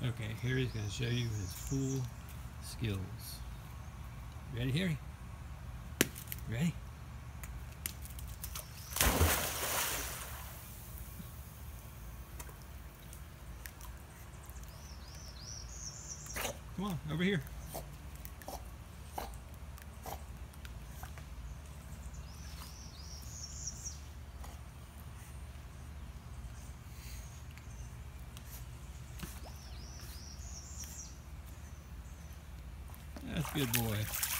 Okay, Harry's going to show you his full skills. Ready, Harry? Ready? Come on, over here. Good boy.